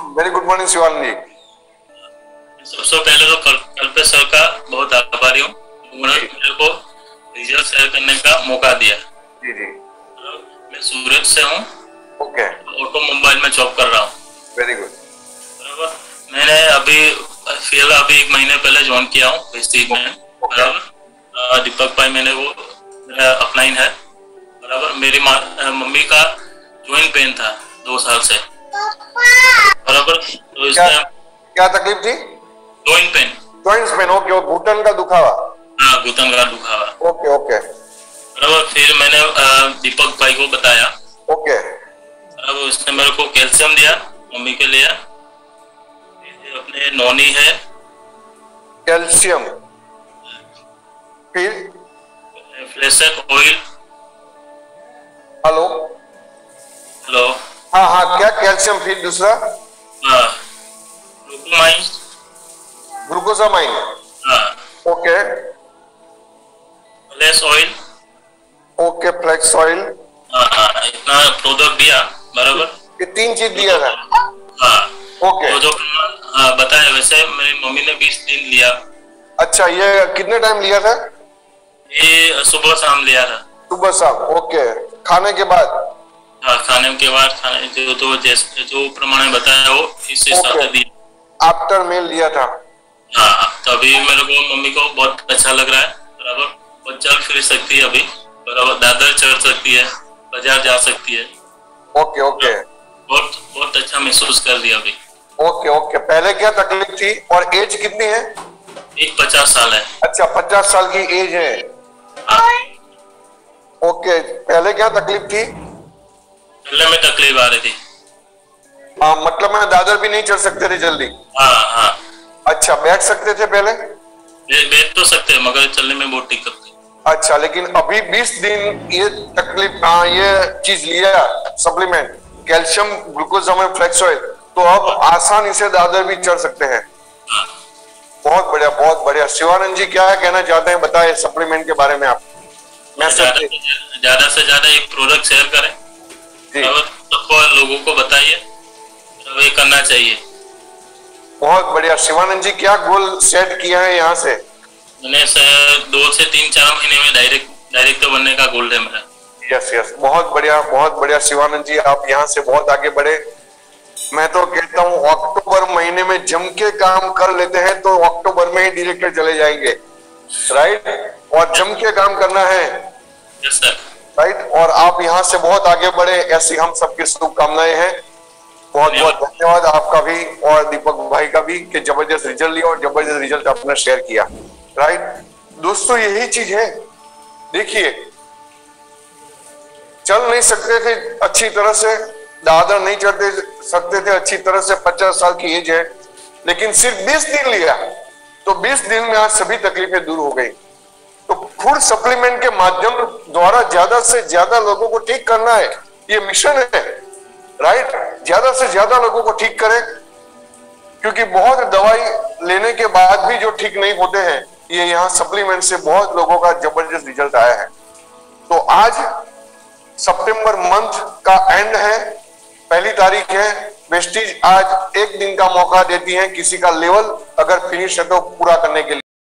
Very good morning Shivan ji सबसे पहले तो कल, कल्पेश सर का बहुत आभारी हूँ। उन्होंने मेरे को रिज़ल्ट शेयर करने का मौका दिया। जी जी। मैं सूरत से हूँ। ओके। ऑटोमोबाइल में जॉब कर रहा हूँ। वेरी गुड बराबर। मैंने अभी फ़िलहाल अभी एक महीने पहले ज्वाइन किया हूँ में। बराबर। दीपक भाई मैंने वो मेरा अपलाइन है। बराबर। मेरी मम्मी का ज्वाइंट पेन था दो साल से। बराबर? तो क्या क्या तकलीफ़ थी? ज्वाइंट पेन जॉइंट्स में ओके घुटन का दुखावा? हाँ घुटन का दुखावा। ओके ओके बराबर फिर मैंने दीपक भाई को बताया। ओके अब उसने मेरे को कैल्शियम दिया मम्मी के लिए। अपने नोनी है। कैल्शियम। फिर? फ्लेसेट ऑयल। हेलो हेलो हाँ हाँ क्या कैल्शियम फिर दूसरा? ग्लूकोमाइन हाँ okay flax oil okay flax oil इतना प्रोडक्ट दिया बराबर ये तीन चीज़ दिया था। हाँ. ओके तो जो बताया वैसे मेरी मम्मी ने बीस दिन लिया। अच्छा ये कितने टाइम लिया था? ये सुबह शाम लिया था। सुबह शाम ओके खाने के बाद? हाँ खाने के बाद खाने जो तो जैसे जो प्रमाण बताया वो इस हिसाब से Okay. दिया। आफ्टर मेल लिया था। हाँ तो अभी मेरे को मम्मी को बहुत अच्छा लग रहा है। बराबर वो चल फिर सकती है अभी। बराबर दादर चढ़ सकती है बाज़ार जा सकती है। Okay okay. बहुत बहुत अच्छा महसूस कर दिया अभी। Okay okay. पहले क्या तकलीफ़ थी और एज कितनी है? एक पचास साल है। अच्छा पचास साल की एज है। हाँ, ओके पहले क्या तकलीफ़ थी? पहले में तकलीफ़ आ रही थी हाँ मतलब मैं दादर भी नहीं चढ़ सकते थे जल्दी हाँ हाँ अच्छा बैठ सकते थे पहले बैठ तो सकते हैं मगर चलने में बहुत दिक्कत थी अच्छा लेकिन अभी 20 दिन ये तकलीफ़ हाँ ये चीज़ लिया supplement calcium glucosamine flax oil तो अब आसानी से दादर भी चढ़ सकते हैं हाँ बहुत बढ़िया बहुत बढ़िया शिवानंद जी क्या कहना चाहते हैं बताए सप्लीमेंट के बारे में आप मैं ज़्यादा से ज़्यादा एक प्रोडक्ट शेयर करें सबको लोगों को बताइए अब करना चाहिए। बहुत बढ़िया। शिवानंद जी क्या गोल सेट किया है यहाँ से? मैंने से दो से तीन चार महीने में डायरेक्ट डायरेक्टर बनने का गोल है मेरा। यस यस बहुत बढ़िया बहुत बढ़िया। शिवानंद जी आप यहाँ से बहुत आगे बढ़े। मैं तो कहता हूँ अक्टूबर महीने में जम के काम कर लेते हैं तो अक्टूबर में ही डायरेक्टर चले जाएँगे। राइट और जम के काम करना है। Yes sir right? और आप यहाँ से बहुत आगे बढ़े ऐसी हम सबकी शुभकामनाएँ हैं। बहुत बहुत धन्यवाद आपका भी और दीपक भाई का भी कि ज़बरदस्त रिज़ल्ट लिया और ज़बरदस्त रिज़ल्ट आपने शेयर किया। राइट? दोस्तों यही चीज़ है। देखिए चल नहीं सकते थे अच्छी तरह से दादर नहीं चढ़ते सकते थे अच्छी तरह से पचास साल की एज है। लेकिन सिर्फ़ बीस दिन लिया तो बीस दिन में आज सभी तकलीफें दूर हो गई। फ़ूड सप्लीमेंट के माध्यम द्वारा ज़्यादा से ज़्यादा लोगों को ठीक करना है, ये मिशन है राइट ज़्यादा से ज़्यादा लोगों को ठीक करें, क्योंकि बहुत दवाई लेने के बाद भी जो ठीक नहीं होते हैं, ये यहाँ सप्लीमेंट से बहुत लोगों का ज़बरदस्त रिज़ल्ट आया है। तो आज सितंबर मंथ का एंड है, पहली तारीख है वेस्टीज आज एक दिन का मौका देती है, किसी का लेवल अगर फिनिश है तो पूरा करने के लिए।